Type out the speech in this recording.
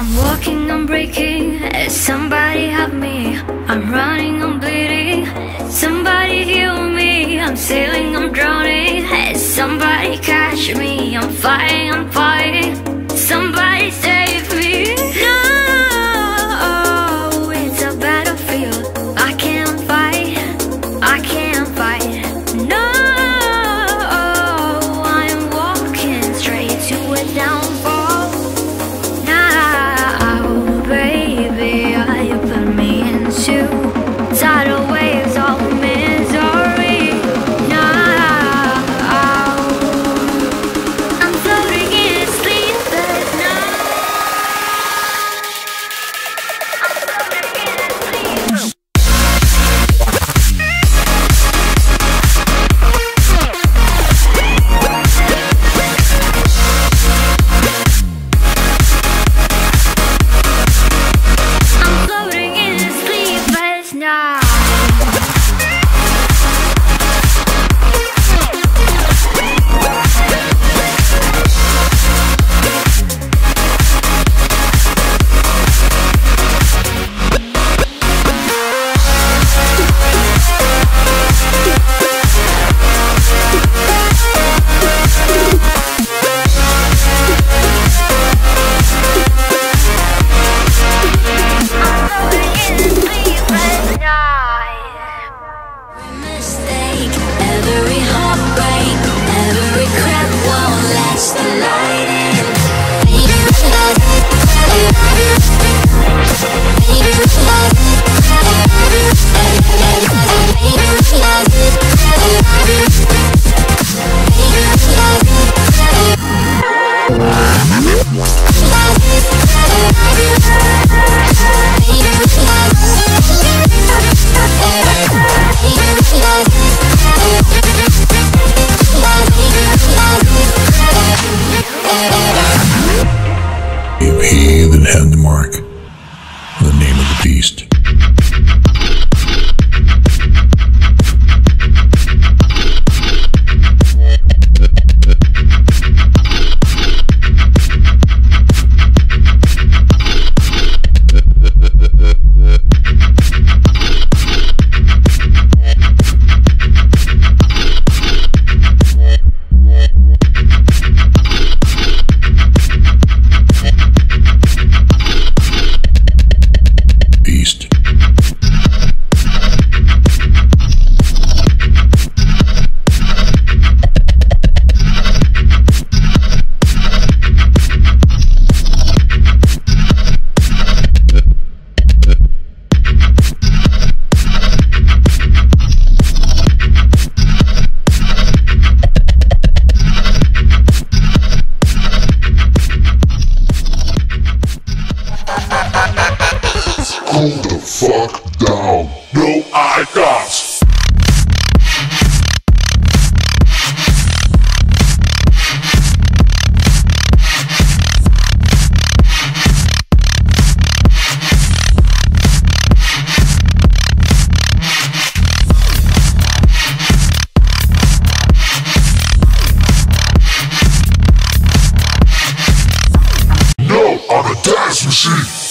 I'm walking, I'm breaking, somebody help me. I'm running, I'm bleeding, somebody heal me. I'm sailing, I'm drowning, somebody catch me. I'm fighting, I'm fighting 这熟悉。